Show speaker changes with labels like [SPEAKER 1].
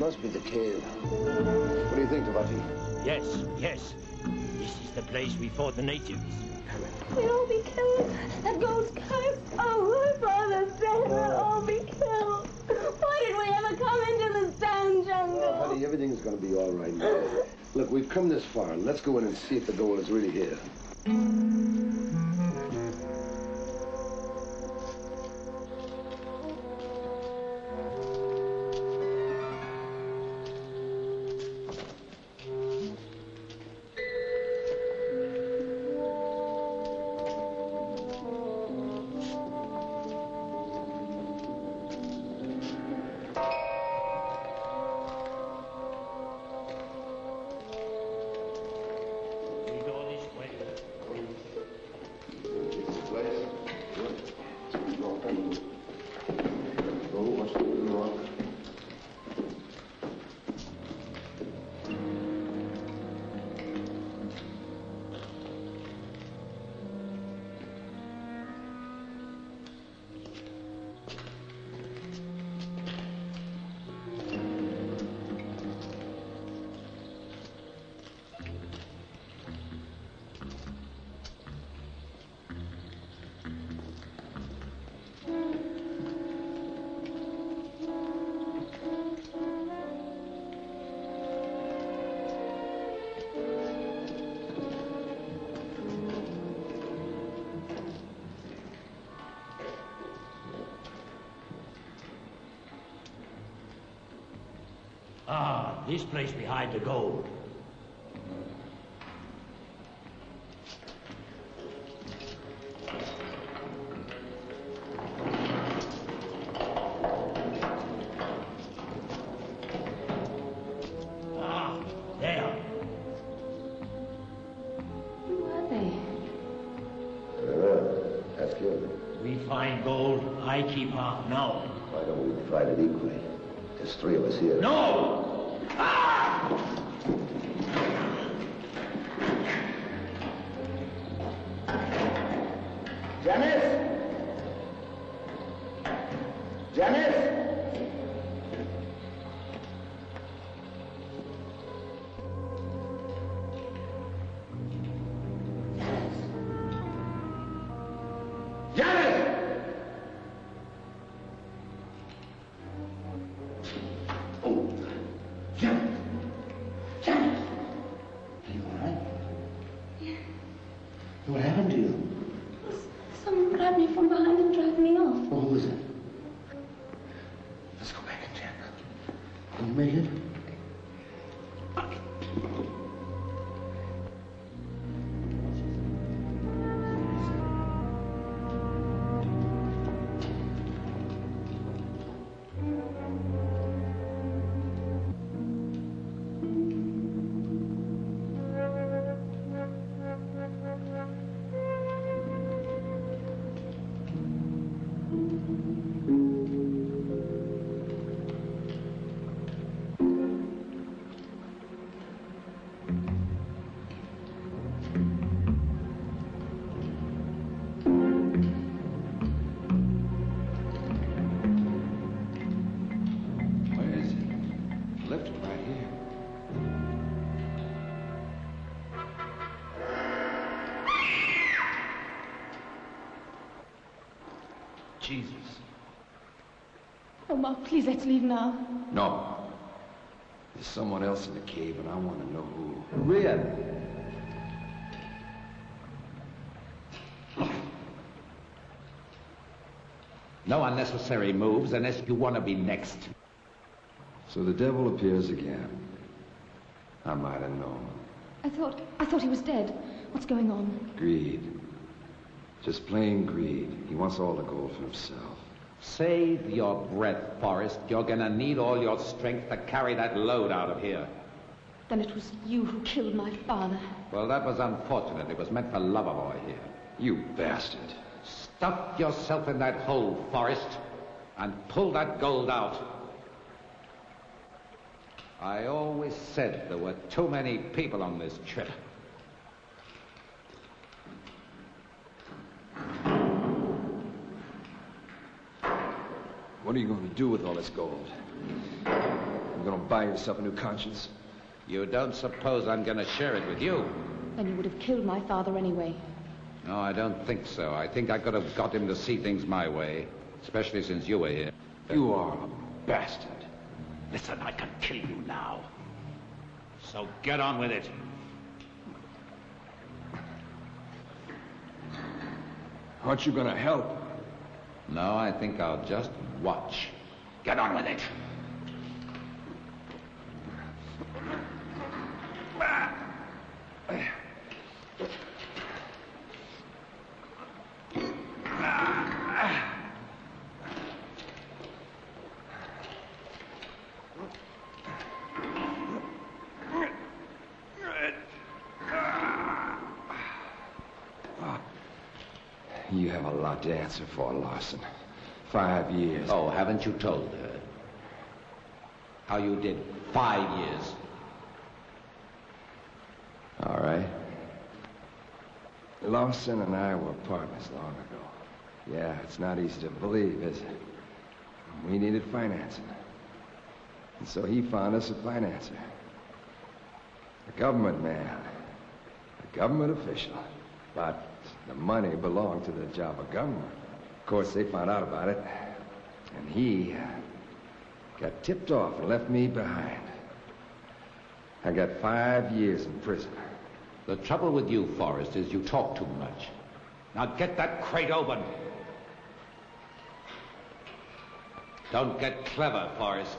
[SPEAKER 1] must be the cave. What do you think, Tavati?
[SPEAKER 2] Yes, yes. This is the place we fought the natives.
[SPEAKER 3] We'll all be killed. That gold's cursed. Oh, my father said we'll all be killed. Why did we ever come into the sand jungle?
[SPEAKER 1] Oh, honey, everything's going to be all right now. Look, we've come this far. Let's go in and see if the gold is really here.
[SPEAKER 2] Ah, this place we hide the gold. Ah, there.
[SPEAKER 3] Who are they?
[SPEAKER 1] Janice! Janice!
[SPEAKER 2] Jesus.
[SPEAKER 3] Oh, Mark, please let's leave now.
[SPEAKER 4] No. There's someone else in the cave, and I want to know who.
[SPEAKER 1] Really?
[SPEAKER 5] No unnecessary moves unless you want to be next.
[SPEAKER 4] So the devil appears again. I might have known.
[SPEAKER 3] I thought, I thought he was dead. What's going on?
[SPEAKER 4] Greed. Just plain greed. He wants all the gold for himself.
[SPEAKER 5] Save your breath, Forrest. You're gonna need all your strength to carry that load out of here.
[SPEAKER 3] Then it was you who killed my father.
[SPEAKER 5] Well, that was unfortunate. It was meant for Loverboy here.
[SPEAKER 4] You bastard.
[SPEAKER 5] Stuff yourself in that hole, Forrest, and pull that gold out. I always said there were too many people on this trip.
[SPEAKER 4] What are you going to do with all this gold? You're gonna buy yourself a new conscience?
[SPEAKER 5] You don't suppose I'm going to share it with you?
[SPEAKER 3] Then you would have killed my father anyway.
[SPEAKER 5] No, I don't think so. I think I could have got him to see things my way, especially since you were here.
[SPEAKER 4] You are a bastard.
[SPEAKER 2] Listen, I can kill you now. So get on with it.
[SPEAKER 4] Aren't you gonna help?
[SPEAKER 5] No, I think I'll just watch.
[SPEAKER 2] Get on with it.
[SPEAKER 4] You have a lot to answer for, Larson. Five years.
[SPEAKER 5] Oh, haven't you told her? How you did five years?
[SPEAKER 4] All right. Lawson and I were partners long ago. Yeah, it's not easy to believe, is it? We needed financing. And so he found us a financer. A government man. A government official. But the money belonged to the job of government. Course, they found out about it. And he uh, got tipped off and left me behind. I got five years in prison.
[SPEAKER 5] The trouble with you, Forrest, is you talk too much. Now get that crate open. Don't get clever, Forrest.